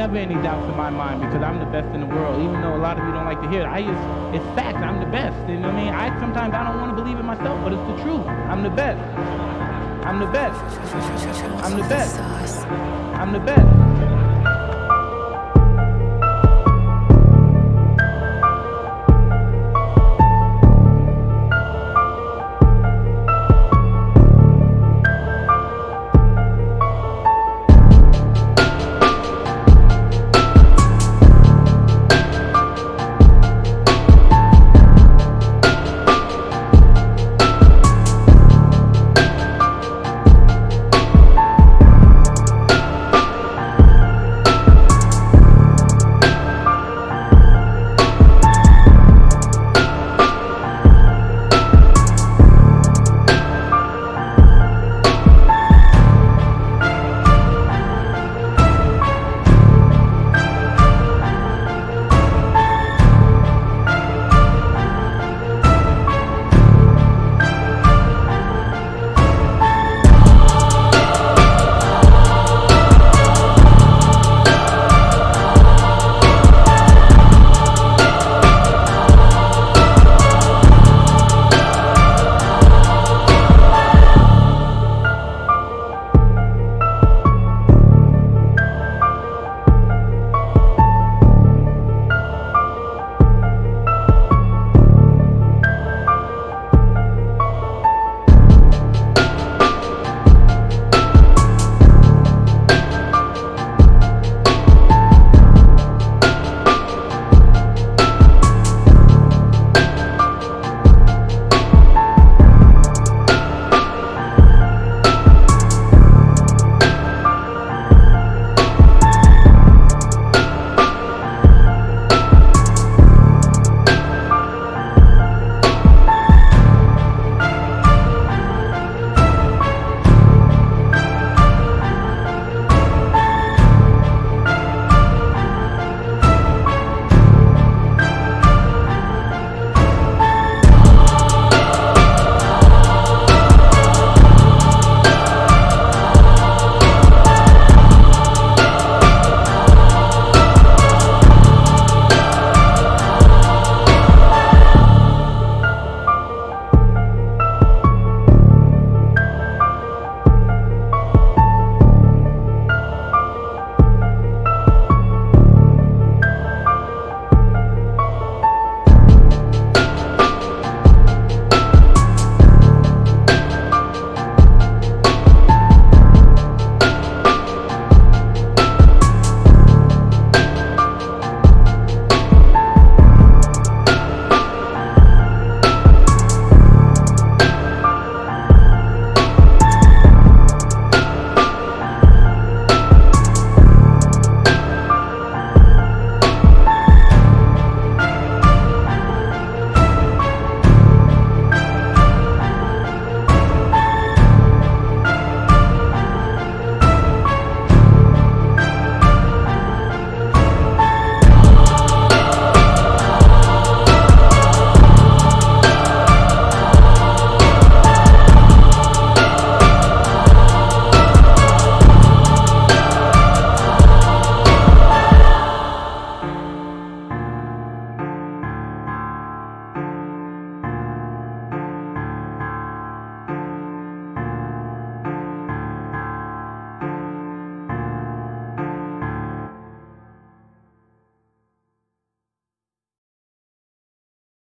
never any doubts in my mind because I'm the best in the world. Even though a lot of you don't like to hear it, I just it's fact. I'm the best. You know what I mean? I sometimes I don't want to believe in myself, but it's the truth. I'm the best. I'm the best. I'm the best. I'm the best.